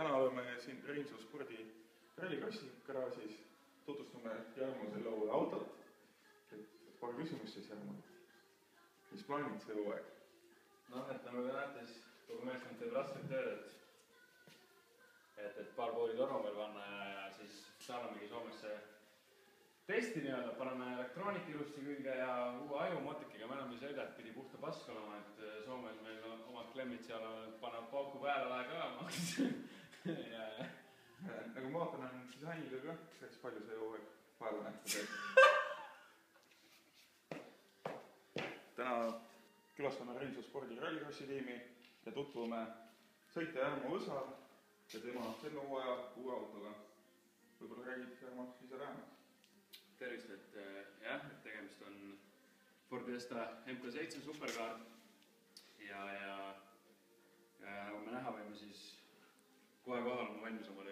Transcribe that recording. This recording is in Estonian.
täna oleme siin Reinsalu spordi ralliklassi garaažis, tutvustame Jarmo selle hooaja autot. et paar küsimust siis Jarmo, mis plaanid see hooaeg? noh, et nagu te näete, siis kogu meeskond teeb rasket tööd, et et, et paar pooli torma peal panna ja, ja siis saamegi Soomesse testi nii-öelda, paneme elektroonika ilusti külge ja uue aju motikiga, me enam ei sõida, et pidi puhta pask olema, et Soomes meil omad klemmid seal panevad pauku peale, lae kõvemaks ma vaatan, on disainiga ka päris palju see hooaeg vaeva nähtud. täna külastame Reinsalu spordi rallikrossi tiimi ja tutvume sõitja Jarmo Õsar ja tema selle hooaja uue autoga. võib-olla räägid Jarmo ise lähemalt? tervist, et äh, jah, et tegemist on Ford Fiesta MK7 supercar ja, ja, ja nagu me näha võime, siis kohe-kohe oleme valmis omale